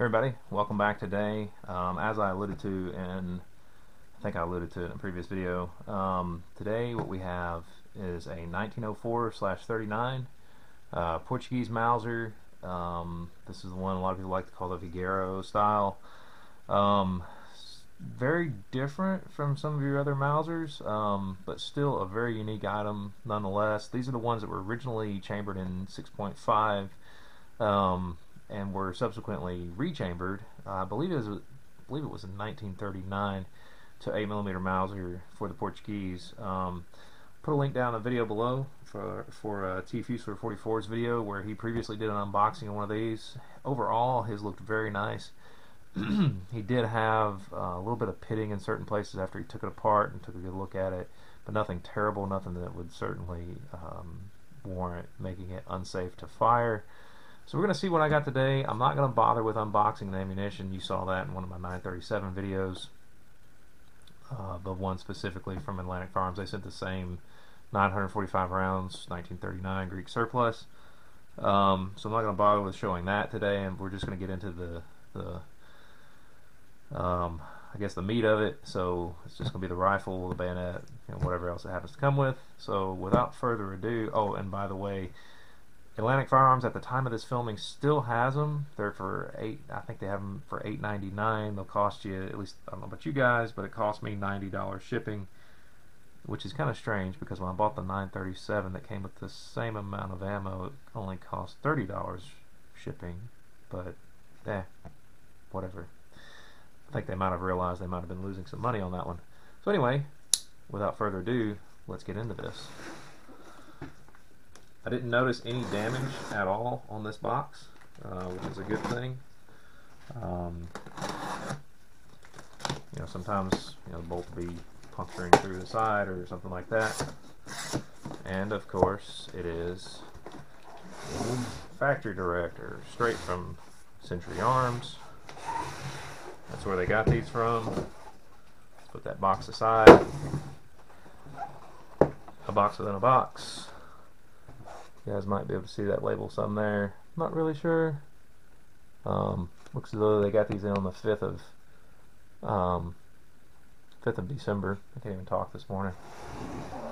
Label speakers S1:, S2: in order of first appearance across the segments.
S1: everybody, welcome back today. Um, as I alluded to in, I think I alluded to it in a previous video, um, today what we have is a 1904-39 uh, Portuguese Mauser. Um, this is the one a lot of people like to call the Vergueiro style. Um, very different from some of your other Mausers, um, but still a very unique item nonetheless. These are the ones that were originally chambered in 6.5 um, and were subsequently rechambered. Uh, I believe it was, I believe it was in 1939 to 8mm Mauser for the Portuguese. Um, put a link down in the video below for for uh, T Fusilier 44's video where he previously did an unboxing of one of these. Overall, his looked very nice. he did have uh, a little bit of pitting in certain places after he took it apart and took a good look at it, but nothing terrible, nothing that would certainly um, warrant making it unsafe to fire. So we're going to see what I got today. I'm not going to bother with unboxing the ammunition. You saw that in one of my 937 videos. Uh, the one specifically from Atlantic Firearms. They sent the same 945 rounds, 1939 Greek surplus. Um, so I'm not going to bother with showing that today, and we're just going to get into the, the um, I guess the meat of it. So it's just going to be the rifle, the bayonet, know, whatever else it happens to come with. So without further ado, oh, and by the way, Atlantic Firearms at the time of this filming still has them. They're for eight. I think they have them for eight ninety nine. They'll cost you at least I don't know about you guys, but it cost me ninety dollars shipping, which is kind of strange because when I bought the 937 that came with the same amount of ammo, it only cost thirty dollars shipping. But eh, whatever. I think they might have realized they might have been losing some money on that one. So anyway, without further ado, let's get into this. I didn't notice any damage at all on this box, uh, which is a good thing. Um, you know, sometimes you know the bolt will be puncturing through the side or something like that. And of course, it is factory director, straight from Century Arms. That's where they got these from. Let's put that box aside. A box within a box. You guys might be able to see that label some there. Not really sure. Um, looks as though they got these in on the 5th of um, 5th of December. I can't even talk this morning.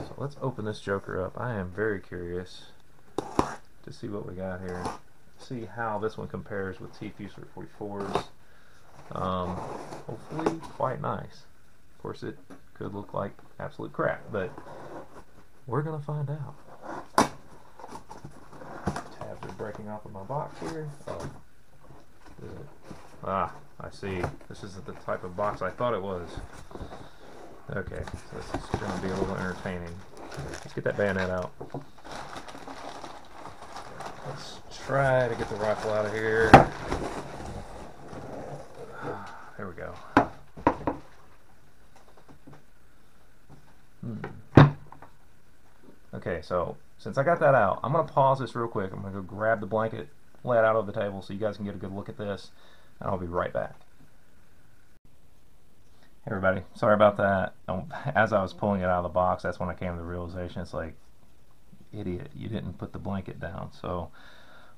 S1: So let's open this joker up. I am very curious to see what we got here. See how this one compares with T Fusilier 44s. Um, hopefully quite nice. Of course it could look like absolute crap, but we're going to find out breaking off of my box here. Oh, ah, I see. This isn't the type of box I thought it was. Okay, so this is going to be a little entertaining. Let's get that bayonet out. Let's try to get the rifle out of here. There we go. Hmm. Okay, so since I got that out, I'm going to pause this real quick. I'm going to go grab the blanket, lay it out of the table so you guys can get a good look at this, and I'll be right back. Hey everybody, sorry about that. Um, as I was pulling it out of the box, that's when I came to the realization, it's like, idiot, you didn't put the blanket down. So,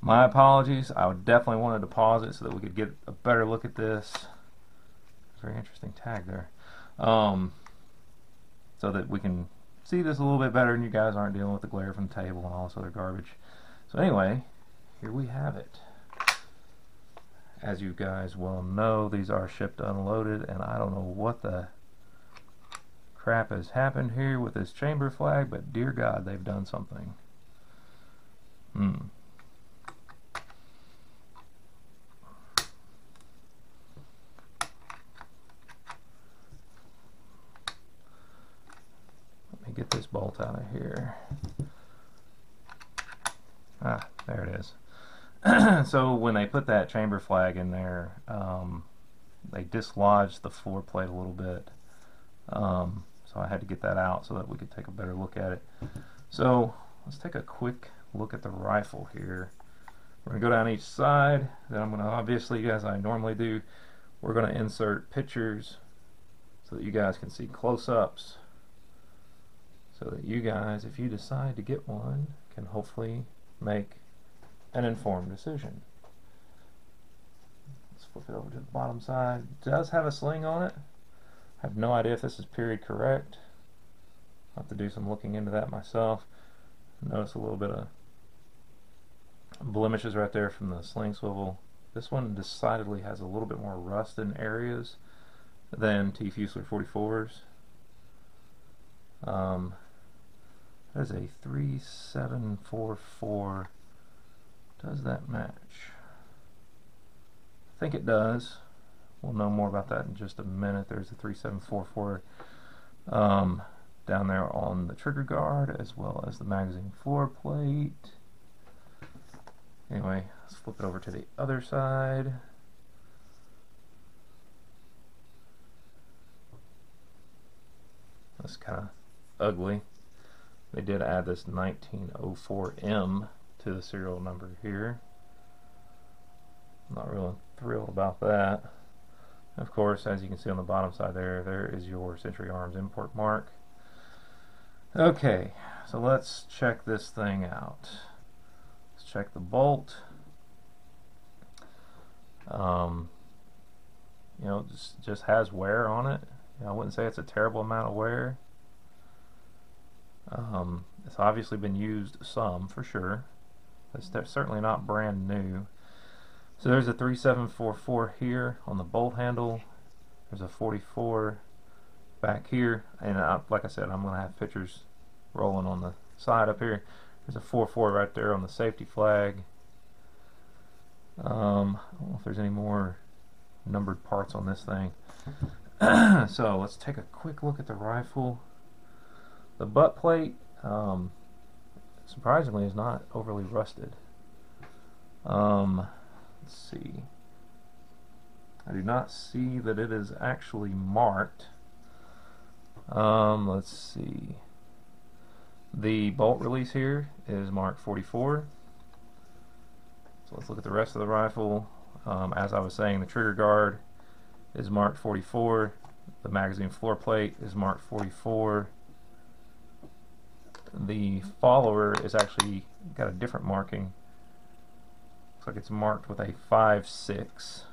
S1: my apologies. I definitely wanted to pause it so that we could get a better look at this. Very interesting tag there. Um, so that we can see this a little bit better and you guys aren't dealing with the glare from the table and all this other garbage. So anyway, here we have it. As you guys well know, these are shipped unloaded and I don't know what the crap has happened here with this chamber flag, but dear God, they've done something. Hmm. Get this bolt out of here. Ah, there it is. so when they put that chamber flag in there, um, they dislodged the floor plate a little bit. Um, so I had to get that out so that we could take a better look at it. So let's take a quick look at the rifle here. We're going to go down each side. Then I'm going to, obviously, as I normally do, we're going to insert pictures so that you guys can see close-ups so that you guys, if you decide to get one, can hopefully make an informed decision. Let's flip it over to the bottom side. It does have a sling on it. I have no idea if this is period correct. I'll have to do some looking into that myself. Notice a little bit of blemishes right there from the sling swivel. This one decidedly has a little bit more rust in areas than T. Fusilier 44s. Um, that is a 3744. Does that match? I think it does. We'll know more about that in just a minute. There's a 3744 um, down there on the trigger guard as well as the magazine floor plate. Anyway, let's flip it over to the other side. That's kind of ugly. They did add this 1904M to the serial number here. Not really thrilled about that. Of course, as you can see on the bottom side there, there is your Century Arms import mark. Okay, so let's check this thing out. Let's check the bolt. Um, you know, just, just has wear on it. You know, I wouldn't say it's a terrible amount of wear. Um, it's obviously been used some for sure. It's certainly not brand new. So there's a 3744 here on the bolt handle. There's a 44 back here, and I, like I said, I'm going to have pictures rolling on the side up here. There's a 44 right there on the safety flag. Um, I don't know if there's any more numbered parts on this thing. so let's take a quick look at the rifle. The butt plate, um, surprisingly, is not overly rusted. Um, let's see. I do not see that it is actually marked. Um, let's see. The bolt release here is marked 44. So let's look at the rest of the rifle. Um, as I was saying, the trigger guard is marked 44. The magazine floor plate is marked 44 the follower is actually got a different marking. Looks like it's marked with a 5 6.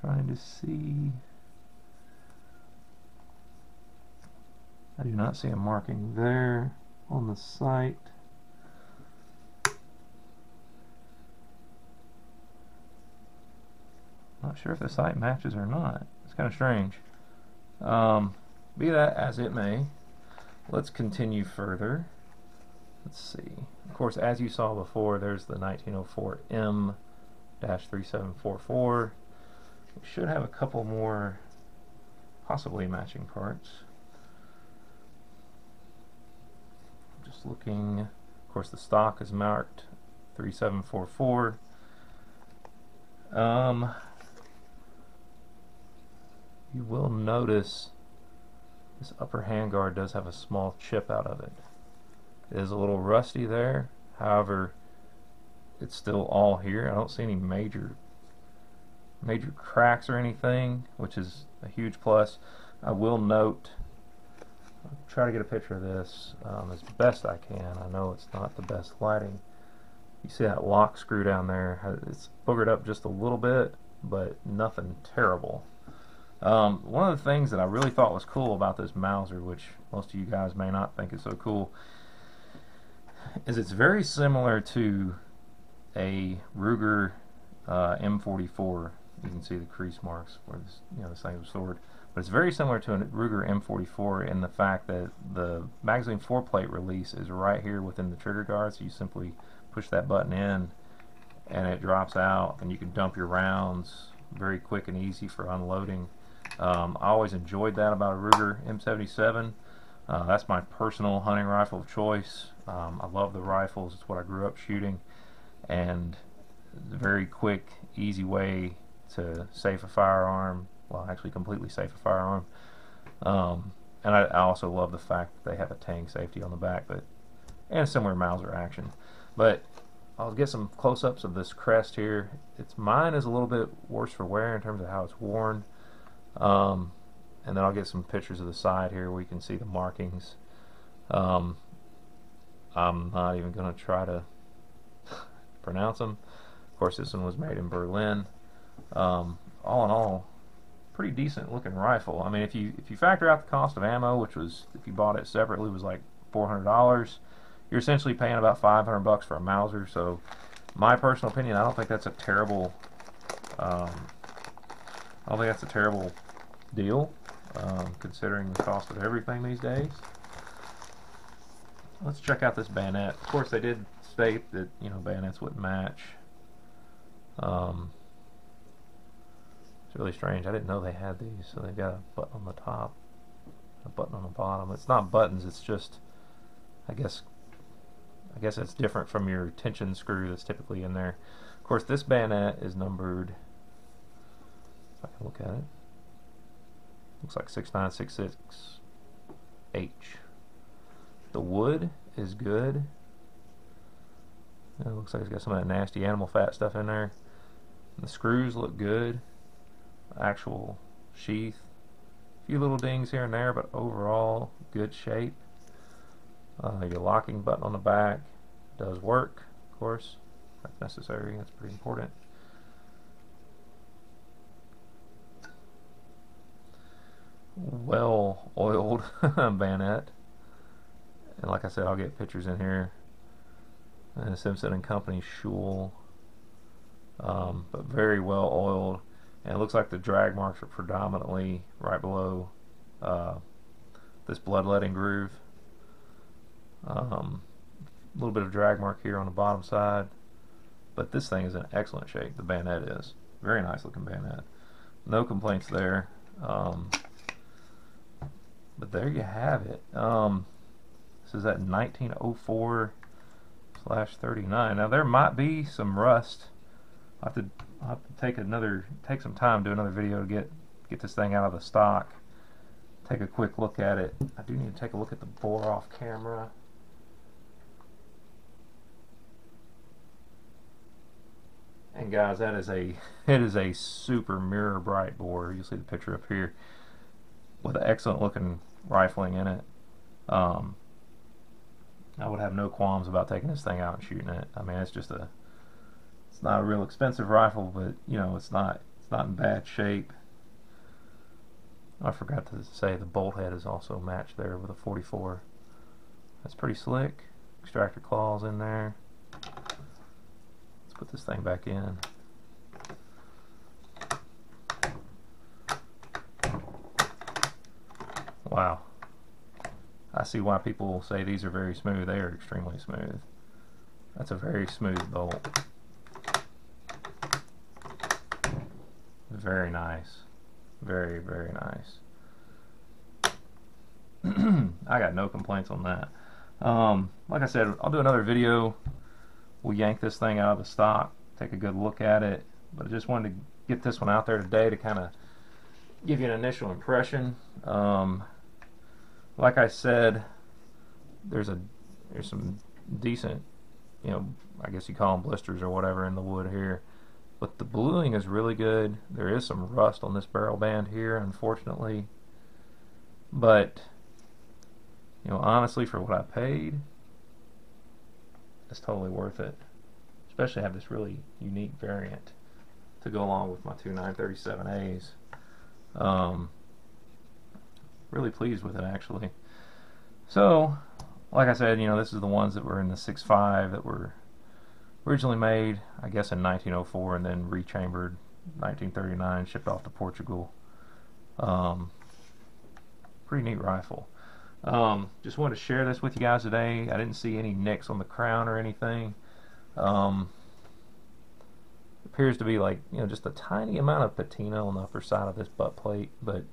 S1: Trying to see. I do not see a marking there on the sight. Not sure if the site matches or not. It's kind of strange. Um, be that as it may, let's continue further. Let's see. Of course, as you saw before, there's the 1904M-3744. We should have a couple more possibly matching parts. Just looking, of course the stock is marked 3744. Um, you will notice this upper handguard does have a small chip out of it. It is a little rusty there, however, it's still all here. I don't see any major major cracks or anything, which is a huge plus. I will note, I'll try to get a picture of this um, as best I can. I know it's not the best lighting. You see that lock screw down there? It's boogered up just a little bit, but nothing terrible. Um, one of the things that I really thought was cool about this Mauser, which most of you guys may not think is so cool, is it's very similar to a Ruger uh, M44. You can see the crease marks where this, you know, thing was stored. But it's very similar to a Ruger M44 in the fact that the magazine floor plate release is right here within the trigger guard, so you simply push that button in and it drops out and you can dump your rounds very quick and easy for unloading. Um, I always enjoyed that about a Ruger M77. Uh, that's my personal hunting rifle of choice. Um, I love the rifles. It's what I grew up shooting. And a very quick, easy way to safe a firearm. Well, actually completely safe a firearm. Um, and I, I, also love the fact that they have a tang safety on the back, but and similar Mauser action. But I'll get some close-ups of this crest here. It's mine is a little bit worse for wear in terms of how it's worn. Um, and then I'll get some pictures of the side here where you can see the markings. Um, I'm not even going to try to pronounce them. Of course, this one was made in Berlin. Um, all in all, pretty decent looking rifle. I mean, if you if you factor out the cost of ammo, which was if you bought it separately was like four hundred dollars, you're essentially paying about five hundred bucks for a Mauser. So, my personal opinion, I don't think that's a terrible. Um, I think that's a terrible deal, um, considering the cost of everything these days. Let's check out this bayonet. Of course, they did state that you know bayonets wouldn't match. Um, it's really strange. I didn't know they had these. So they've got a button on the top, a button on the bottom. It's not buttons. It's just, I guess, I guess it's different from your tension screw that's typically in there. Of course, this bayonet is numbered. Look at it, looks like 6966H. The wood is good. It looks like it's got some of that nasty animal fat stuff in there. The screws look good actual sheath. A few little dings here and there, but overall good shape. Uh, your locking button on the back does work, of course. That's necessary. That's pretty important. Well oiled bayonet. And like I said, I'll get pictures in here. And Simson and Company Suhl. Um, but very well oiled and it looks like the drag marks are predominantly right below uh, this bloodletting groove. Um, a little bit of drag mark here on the bottom side, but this thing is in excellent shape. The bayonet is very nice looking bayonet. No complaints there. Um, but there you have it. Um, this is at 1904 slash 39. Now there might be some rust. I have to I'll have to take another, take some time, do another video to get get this thing out of the stock. Take a quick look at it. I do need to take a look at the bore off camera. And guys, that is a it is a super mirror bright bore. You'll see the picture up here with an excellent looking rifling in it. Um, I would have no qualms about taking this thing out and shooting it. I mean, it's just a it's not a real expensive rifle, but you know it's not it's not in bad shape. I forgot to say the bolt head is also matched there with a 44. That's pretty slick. Extractor claws in there. Let's put this thing back in. Wow. I see why people say these are very smooth. They are extremely smooth. That's a very smooth bolt. Very nice. Very, very nice. I got no complaints on that. Um, like I said, I'll do another video. We'll yank this thing out of the stock, take a good look at it. But I just wanted to get this one out there today to kind of give you an initial impression. Um, like I said, there's a there's some decent, you know, I guess you call them blisters or whatever in the wood here. But the bluing is really good. There is some rust on this barrel band here, unfortunately. But, you know, honestly, for what I paid, it's totally worth it. Especially have this really unique variant to go along with my two 937As. Um, really pleased with it, actually. So, like I said, you know, this is the ones that were in the 6.5 that were originally made, I guess, in 1904 and then rechambered 1939, shipped off to Portugal. Um, pretty neat rifle. Um, just wanted to share this with you guys today. I didn't see any nicks on the crown or anything. Um, appears to be like, you know, just a tiny amount of patina on the upper side of this butt plate, but,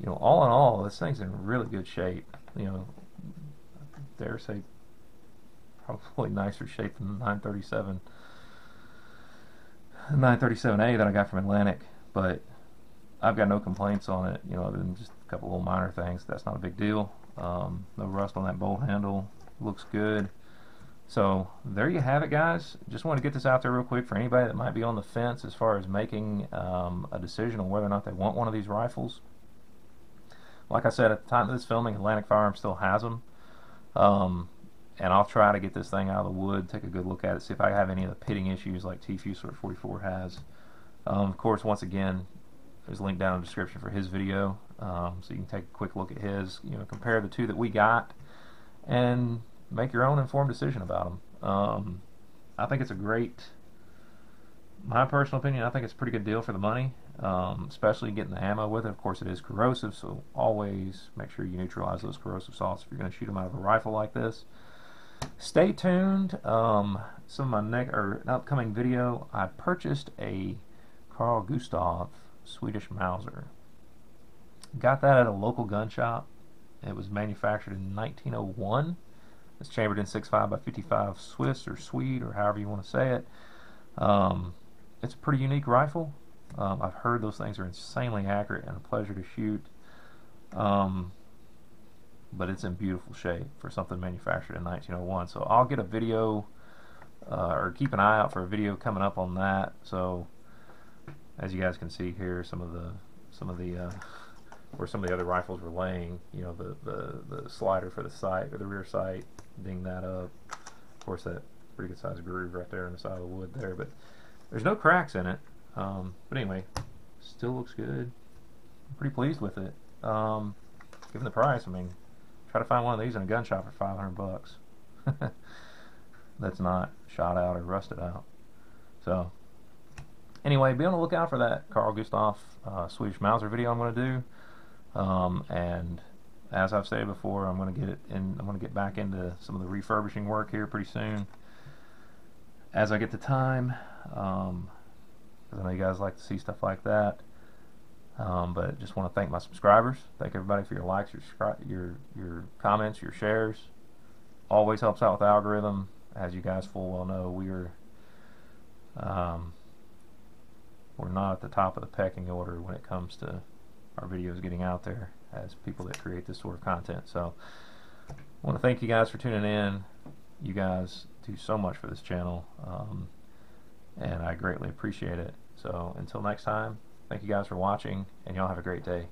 S1: you know, all in all, this thing's in really good shape. You know, dare say probably nicer shape than the 937 937A that I got from Atlantic, but I've got no complaints on it, you know, other than just a couple little minor things. That's not a big deal. Um, no rust on that bolt handle. Looks good. So there you have it, guys. Just want to get this out there real quick for anybody that might be on the fence as far as making um, a decision on whether or not they want one of these rifles. Like I said, at the time of this filming, Atlantic Firearms still has them. Um, and I'll try to get this thing out of the wood, take a good look at it, see if I have any of the pitting issues like T-Fusilier 44 has. Um, of course, once again, there's a link down in the description for his video, um, so you can take a quick look at his, you know, compare the two that we got, and make your own informed decision about them. Um, I think it's a great, my personal opinion, I think it's a pretty good deal for the money, um, especially getting the ammo with it. Of course, it is corrosive, so always make sure you neutralize those corrosive salts if you're going to shoot them out of a rifle like this. Stay tuned. Um, some of my next or upcoming video, I purchased a Carl Gustaf Swedish Mauser. Got that at a local gun shop. It was manufactured in 1901. It's chambered in 6.5 by 55 Swiss or Swede or however you want to say it. Um, it's a pretty unique rifle. Um, I've heard those things are insanely accurate and a pleasure to shoot. Um, but it's in beautiful shape for something manufactured in 1901. So I'll get a video uh, or keep an eye out for a video coming up on that. So as you guys can see here, some of the some of the uh, where some of the other rifles were laying, you know, the, the, the slider for the sight or the rear sight, ding that up. Of course, that pretty good sized groove right there on the side of the wood there, but there's no cracks in it. Um, but anyway, still looks good. I'm pretty pleased with it. Um, given the price, I mean, try to find one of these in a gun shop for 500 bucks. That's not shot out or rusted out. So, anyway, be on the lookout for that Carl Gustaf uh, Swedish Mauser video I'm going to do. Um, and as I've said before, I'm going to get it in. I'm going to get back into some of the refurbishing work here pretty soon. As I get the time, um, because I know you guys like to see stuff like that. Um, but just want to thank my subscribers. Thank everybody for your likes, your your your comments, your shares. Always helps out with the algorithm. As you guys full well know, we are um, we're not at the top of the pecking order when it comes to our videos getting out there as people that create this sort of content. So I want to thank you guys for tuning in. You guys do so much for this channel, um, and I greatly appreciate it. So until next time, thank you guys for watching, and y'all have a great day.